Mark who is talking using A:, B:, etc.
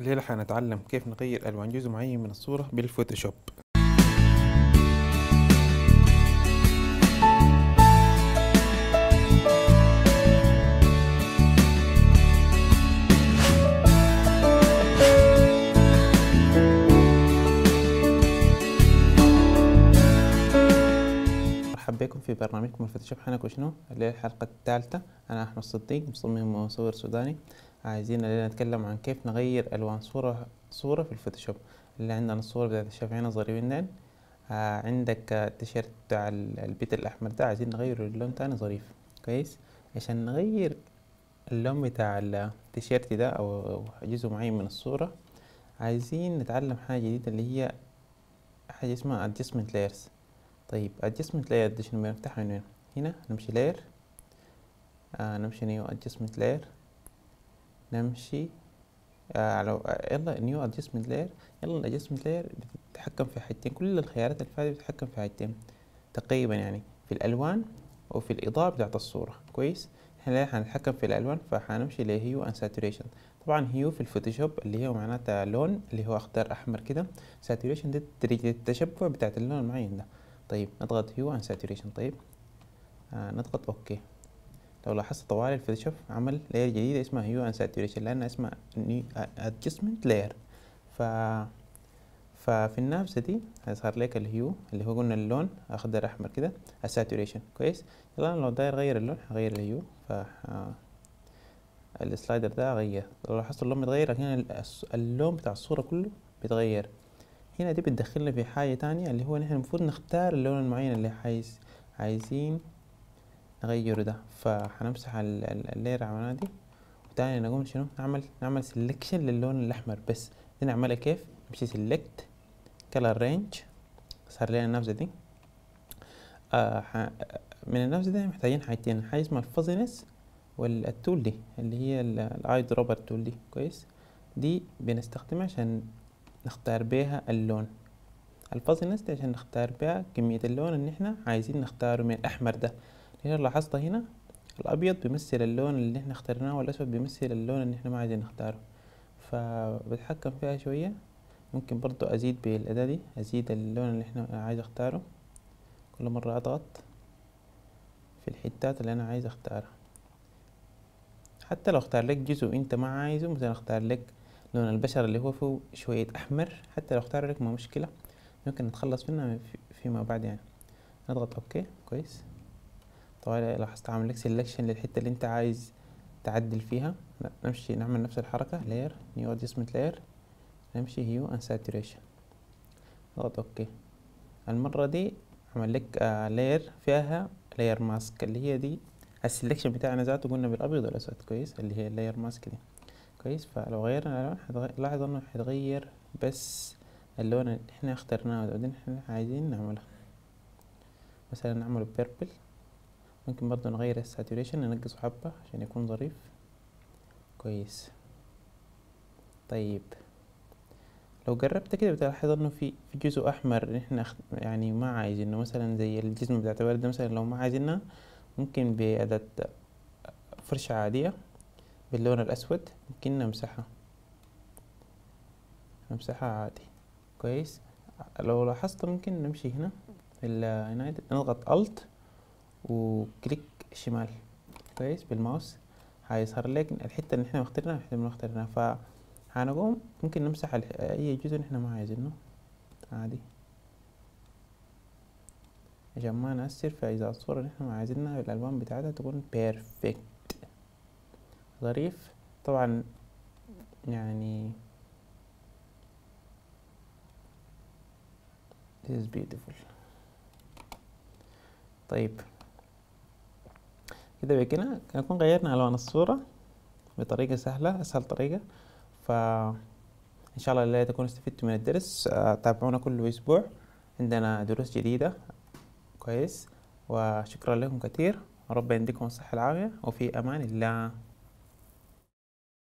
A: الليلة حنتعلم كيف نغير ألوان جزء معين من الصورة بالفوتوشوب؟ مرحبا بكم في برنامجكم الفوتوشوب. حنكو شنو؟ الليلة الحلقة الثالثة. أنا أحمد صديق مصمم ومصور سوداني. عايزين نتكلم عن كيف نغير ألوان صورة صورة في الفوتوشوب. اللي عندنا الصورة بتاعت الشافعين ظريفين دين آه عندك التيشيرت بتاع ال- البيت الأحمر ده عايزين نغيره للون تاني ظريف. كويس؟ عشان نغير اللون بتاع التيشيرت ده أو جزء معين من الصورة عايزين نتعلم حاجة جديدة اللي هي حاجة اسمها adjustment layers. طيب adjustment layer دي شنو؟ بنفتحها من وين؟ هنا نمشي layer. آه نمشي new adjustment layer. نمشي آه على آه يلا new adjustment layer. يلا ال adjustment layer بتتحكم في حاجتين. كل الخيارات اللي فاتت بتتحكم في حاجتين تقريبا يعني. في الألوان وفي الإضاءة بتاعت الصورة. كويس؟ إحنا حنتحكم في الألوان فحنمشي ل hue and saturation. طبعا hue في الفوتوشوب اللي هو معناتها لون اللي هو أخضر أحمر كده. saturation دي التشبع بتاعت اللون المعين ده. طيب نضغط hue and saturation. طيب آه نضغط okay لو لاحظت طوالي الفوتوشوب عمل layer جديدة اسمها hue and saturation لأنها اسمها adjustment layer ف ففي النافذة دي هيظهر لك ال hue اللي هو قلنا اللون أخضر أحمر كده ال saturation كويس؟ يلا أنا لو داير أغير اللون هغير ال hue ف ال slider ده غير. لو لاحظت اللون متغير هنا اللون بتاع الصورة كله بيتغير. هنا دي بتدخلنا في حاجة تانية اللي هو نحن المفروض نختار اللون المعين اللي عايز عايزين نغيره ده. ال- اللير عملنا دي وتاني نقوم شنو؟ نعمل نعمل سelection للون الأحمر. بس دي نعملها كيف؟ نمشي select color range. صار لنا النافذة دي. آه. من النافذة دي محتاجين حاجتين. حاجة اسمها الفuzziness وال tool دي اللي هي ال eyedropper tool دي. كويس؟ دي بنستخدمها عشان نختار بيها اللون. ال fuzziness دي عشان نختار بيها كمية اللون اللي إحنا عايزين نختاره من الأحمر ده. هنا لاحظت هنا الأبيض بيمثل اللون اللي إحنا اخترناه والأسود بيمثل اللون اللي إحنا ما عايزين نختاره. فبتحكم فيها شوية. ممكن برضو أزيد بالأداة دي أزيد اللون اللي إحنا عايز أختاره. كل مرة أضغط في الحتات اللي أنا عايز أختارها. حتى لو اختار لك جزء أنت ما عايزه مثلا اختار لك لون البشرة اللي هو فيه شوية أحمر حتى لو اختار لك ما مشكلة. ممكن نتخلص منها في- فيما بعد يعني. نضغط أوكي كويس. طبعا لاحظت عامل لك سelection للحتة اللي انت عايز تعدل فيها نمشي نعمل نفس الحركة layer new adjustment layer نمشي hue and saturation. نضغط okay. المرة دي عمل لك آه layer فيها layer mask اللي هي دي. ال selection بتاعنا ذاته قلنا بالأبيض والاسود كويس. اللي هي ال layer mask دي. كويس. فلو غيرنا اللون هتغ- لاحظ إنه هيتغير بس اللون اللي إحنا اخترناه وبعدين إحنا عايزين نعمله. مثلا نعمله purple ممكن برضه نغير ال saturation ننقصه حبة عشان يكون ظريف. كويس. طيب. لو جربت كده بتلاحظ إنه في في جزء أحمر إحنا يعني ما عايزينه. مثلا زي الجسم بتاعت الوردة مثلا لو ما عايزينها ممكن بأداة فرشة عادية باللون الأسود ممكن نمسحها. نمسحها عادي. كويس. لو لاحظت ممكن نمشي هنا. في ال نضغط Alt. وكليك شمال. كويس؟ بالماوس. هيظهر لك الحتة اللي إحنا مختارينها اللي ما مختارينها فهنقوم ممكن نمسح أي جزء إحنا ما عايزينه. عادي. عشان ما نأثر فإذا الصورة اللي إحنا ما عايزينها الألوان بتاعتها تكون بيرفكت ظريف. طبعا يعني this is beautiful. طيب. كده بكده نكون غيرنا ألوان الصورة بطريقة سهلة أسهل طريقة. ف إن شاء الله الليلة تكونوا استفدتوا من الدرس. آه، تابعونا كل أسبوع. عندنا دروس جديدة. كويس. وشكرا لكم كثير. ورب يديكم الصحة العافية وفي أمان الله.